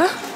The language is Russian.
Плохо?